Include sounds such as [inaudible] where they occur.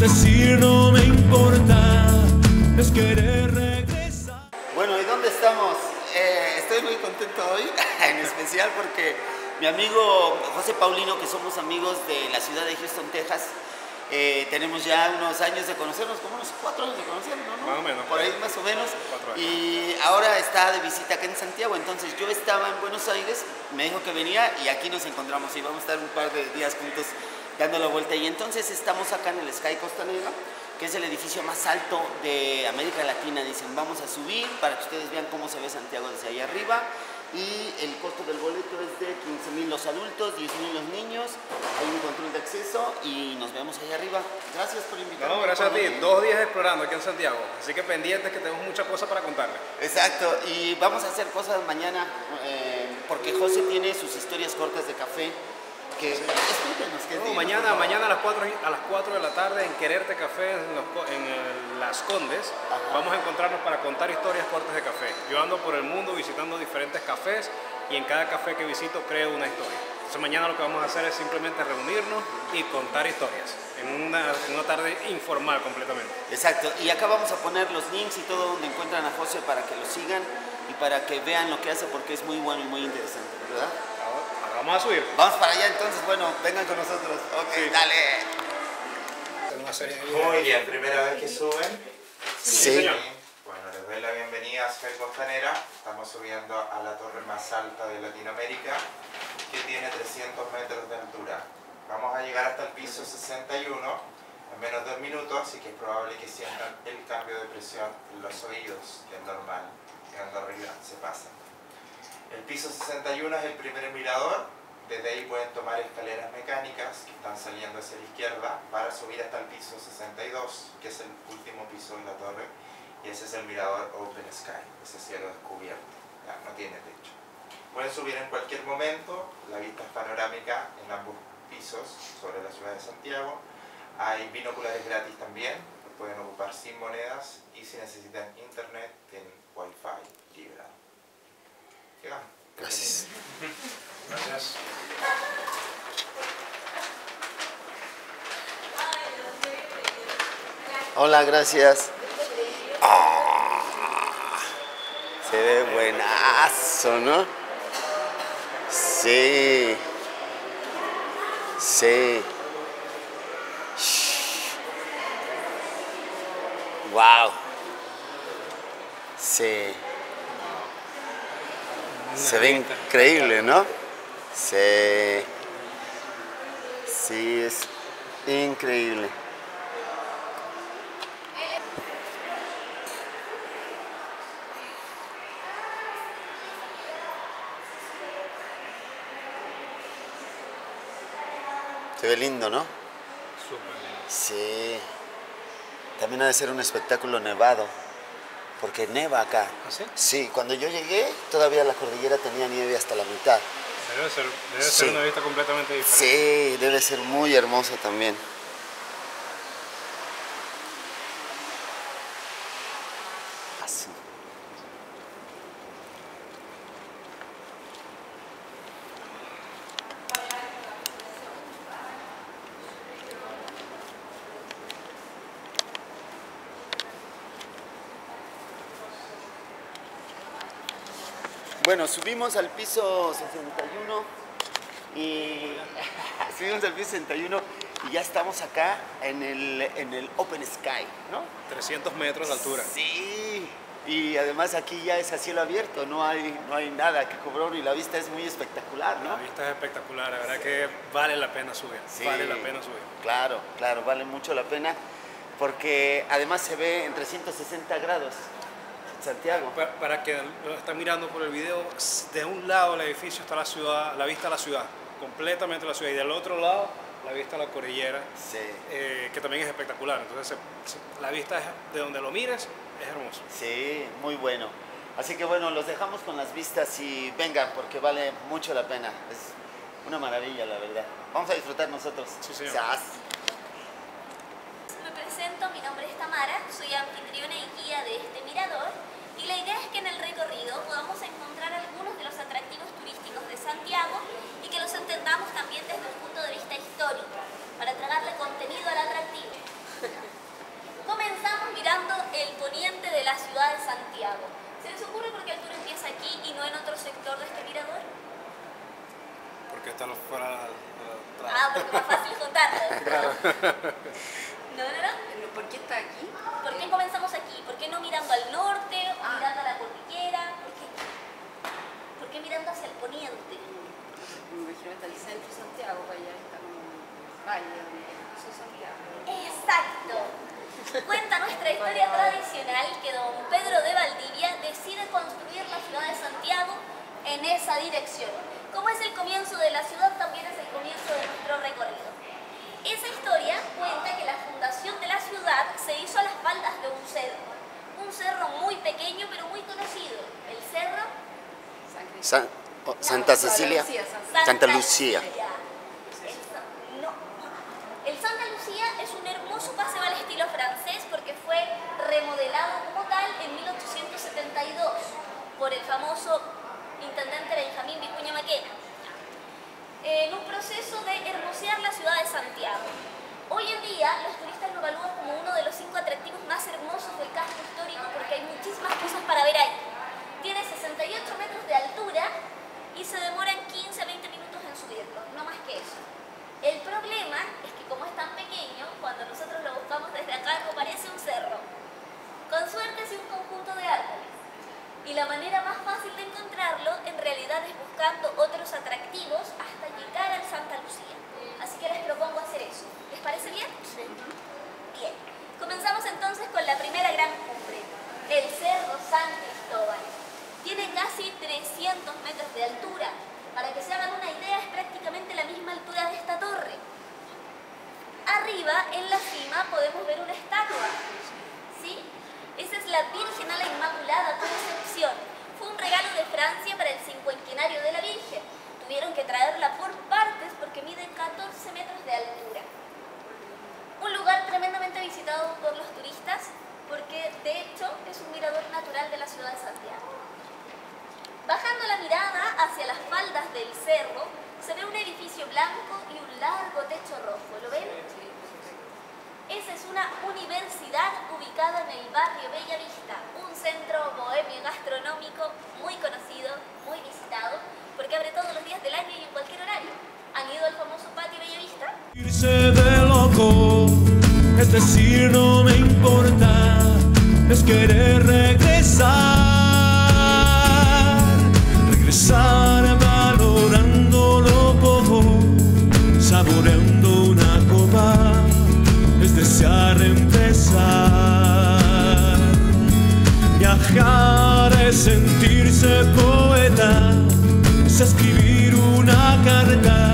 decir, no me importa, es querer regresar. Bueno, ¿y dónde estamos? Eh, estoy muy contento hoy, [laughs] en especial porque mi amigo José Paulino, que somos amigos de la ciudad de Houston, Texas, eh, tenemos ya unos años de conocernos, como unos cuatro años de conocernos, ¿no? Más o menos, Por ahí más o menos. Y ahora está de visita acá en Santiago, entonces yo estaba en Buenos Aires, me dijo que venía y aquí nos encontramos y vamos a estar un par de días juntos dando la vuelta. Y entonces estamos acá en el Sky Costanera, que es el edificio más alto de América Latina. Dicen, vamos a subir para que ustedes vean cómo se ve Santiago desde ahí arriba. Y el costo del boleto es de 15 mil los adultos, 10 mil los niños. Hay un control de acceso y nos vemos ahí arriba. Gracias por invitarme. No, gracias a ti. Dos días explorando aquí en Santiago. Así que pendientes que tenemos muchas cosas para contarles. Exacto, y vamos a hacer cosas mañana eh, porque José tiene sus historias cortas de café. Que explíquenos qué No, mañana, mañana a las 4, a las 4 de la tarde en Quererte Café en, los en el- Las Condes Ajá. vamos a encontrarnos para contar historias cortas de café. Yo ando por el mundo visitando diferentes cafés y en cada café que visito creo una historia. Entonces mañana lo que vamos a hacer es simplemente reunirnos y contar historias en una, en una tarde informal completamente. Exacto, y acá vamos a poner los links y todo donde encuentran a José para que lo sigan y para que vean lo que hace porque es muy bueno y muy interesante, ¿verdad? Ahora, vamos a subir. Vamos para allá entonces, bueno, vengan con nosotros. Ok, dale. Una serie de Muy bien, primera vez que suben. Sí. señor. Doy la bienvenida a Sky Costanera. Estamos subiendo a la torre más alta de Latinoamérica, que tiene 300 metros de altura. Vamos a llegar hasta el piso 61 en menos de un minuto, así que es probable que sientan el cambio de presión en los oídos, que es normal. Llegando arriba se pasa. El piso 61 es el primer mirador. Desde ahí pueden tomar escaleras mecánicas que están saliendo hacia la izquierda para subir hasta el piso 62, que es el último piso de la torre. Y ese es el mirador Open Sky, ese cielo descubierto. Ya, no tiene techo. Pueden subir en cualquier momento, la vista es panorámica en ambos pisos sobre la ciudad de Santiago. Hay binoculares gratis también, los pueden ocupar sin monedas y si necesitan internet tienen wifi libre. Llegamos. Gracias. Gracias. Hola, gracias. Ah, se ve buenazo, ¿no? Sí. Sí. Wow. Sí. Se ve increíble, ¿no? Sí. Sí, es increíble. Ve lindo, ¿no? Súper lindo. Sí. También ha de ser un espectáculo nevado, porque neva acá. ¿Ah, sí? Sí, cuando yo llegué todavía la cordillera tenía nieve hasta la mitad. Debe ser, debe Sí. ser una vista completamente diferente. Sí, debe ser muy hermoso también. Así. Bueno, subimos al piso 61 y [laughs] subimos al piso 61 y ya estamos acá en el, en el Open Sky, ¿no? 300 metros de altura. Sí, y además aquí ya es a cielo abierto, no hay, no hay nada que cobrar y la vista es muy espectacular, La ¿no? vista es espectacular, la verdad que vale la pena subir. Sí. Vale la pena subir. Claro, claro, vale mucho la pena porque además se ve en 360 grados Santiago. Pa- Para que lo están mirando por el video, de un lado del edificio está la ciudad, la vista a la ciudad, completamente la ciudad, y del otro lado la vista a la cordillera, Sí, eh, que también es espectacular. Entonces la vista de donde lo mires es hermoso. sí, muy bueno. Así que bueno, los dejamos con las vistas y vengan porque vale mucho la pena. Es una maravilla, la verdad. Vamos a disfrutar nosotros. Sí, señor. ¿Se ocurre por qué el tour empieza aquí y no en otro sector de este mirador? Porque está los fuera Ah, porque es más fácil juntar. [laughs] no, no, no. ¿Por qué está aquí? ¿Por qué comenzamos aquí? ¿Por qué no mirando al norte o ah. mirando a la cordillera? ¿Por qué? Mirando hacia el poniente? Me imagino hasta el centro de Santiago, para allá está un valle donde Santiago. Exacto. Cuenta nuestra [laughs] historia tradicional que don Pedro decide construir la ciudad de Santiago en esa dirección. Como es el comienzo de la ciudad, también es el comienzo de nuestro recorrido. Esa historia cuenta que la fundación de la ciudad se hizo a las faldas de un cerro. Un cerro muy pequeño pero muy conocido. El cerro San oh, Santa Cecilia. Lucía, San- Santa Lucía. El, Sa- no. El Santa Lucía es un hermoso paseo al estilo francés porque fue remodelado como tal en 1872 por el famoso intendente Benjamín Vicuña Maquena en un proceso de hermosear la ciudad de Santiago. Hoy en día los turistas lo evalúan como uno de los cinco atractivos más hermosos del casco histórico porque hay muchísimas cosas para ver ahí. Tiene 68 metros de altura y se demoran 15 a 20 minutos en subirlo, no más que eso. El problema es que como es tan pequeño, cuando nosotros lo buscamos desde acá no parece un cerro. Con suerte es un conjunto de árboles. Y la manera más fácil de encontrarlo en realidad es buscando otros atractivos hasta llegar al Santa Lucía. Así que les propongo hacer eso. ¿Les parece bien? Sí. Bien. Comenzamos entonces con la primera gran cumbre, el Cerro San Cristóbal. Tiene casi 300 metros de altura. Para que se hagan una idea, es prácticamente la misma altura de esta torre. En la cima, podemos ver una estatua. ¿Sí? Esa es la Virgen a la Inmaculada Concepción. Fue un regalo de Francia para el cincuentenario de la Virgen. Tuvieron que traerla por partes porque mide 14 metros de altura. Un lugar tremendamente visitado por los turistas porque de hecho es un mirador natural de la ciudad de Santiago. Bajando la mirada hacia las faldas del cerro, se ve un edificio blanco y un largo techo rojo. ¿Lo es una universidad ubicada en el barrio Bella Vista, un centro bohemio gastronómico muy conocido, muy visitado, porque abre todos los días del año y en cualquier horario. ¿Han ido al famoso patio Bella Vista? Irse de loco, es decir, no me importa, es querer regresar, regresar valorando lo poco, saboreando desear empezar. Viajar es sentirse poeta, es escribir una carta.